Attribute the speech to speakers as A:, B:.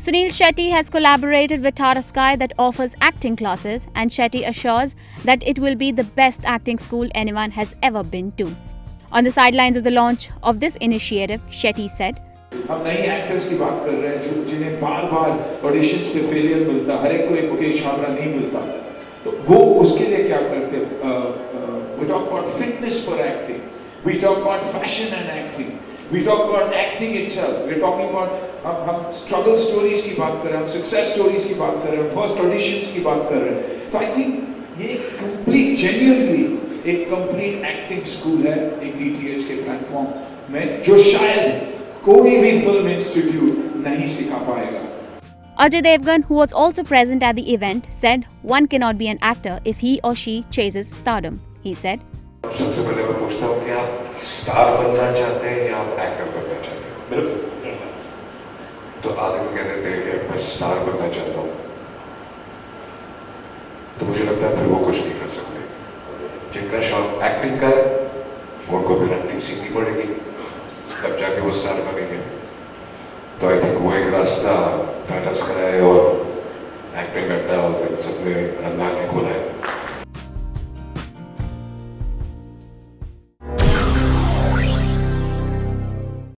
A: Sunil Shetty has collaborated with Tata Sky that offers acting classes, and Shetty assures that it will be the best acting school anyone has ever been to. On the sidelines of the launch of this initiative, Shetty said,
B: हम नई actors की बात कर रहे हैं जो जिन्हें बार बार auditions पे फेलियर मिलता हर एक को एक मुकेश छाबड़ा नहीं मिलता तो वो उसके लिए क्या करते we talk about fitness for acting we talk about fashion and acting We talk about acting itself we talking about हम हम स्ट्रगल स्टोरीज की बात कर रहे हैं हम सक्सेस स्टोरीज की बात कर रहे हैं फ़र्स्ट ऑडिशंस की बात कर रहे हैं। तो आई थिंक ये कंप्लीट जेन्युइनली एक कंप्लीट एक्टिंग स्कूल है एक डीटीएच के प्लेटफॉर्म में जो शायद कोई भी फ़िल्म इंस्टीट्यूट नहीं सिखा पाएगा।
A: Ajay Devgan, who was also present at the event, said one cannot be an actor if he or she chases stardom. He said,
C: सबसे पहले मैं पूछता हूँ कि आप स्टार बनना चाहते हैं या आप एक्टर बनना चाहते हैं? तो आदित्य कह देते हैं कि मैं स्टार बनना चाहता हूँ। तो मुझे लगता है फिर वो कुछ नहीं कर सकते। जिनका शौक एक्टिंग का है उनको फिर एक्टिंग सीखनी पड़ेगी। तब जाके वो स्टार बनेंगे। तो आई थिंक वो एक रास्ता टाटा स्काई और एक्टिंग अड्डा और इन सब में अन्ना